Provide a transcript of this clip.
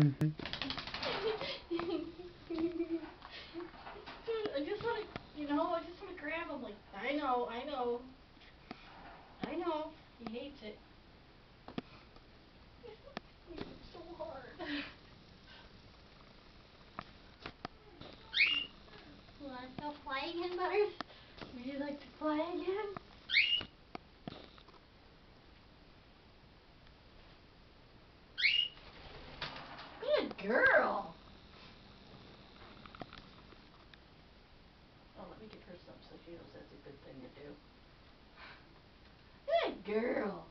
Mm-hmm. I just want to, you know, I just want to grab him. Like, I know, I know, I know. He hates it. It's so hard. Want to play again, Butters? Would you like to play again? Girl. Oh, let me give her some so she knows that's a good thing to do. Good girl.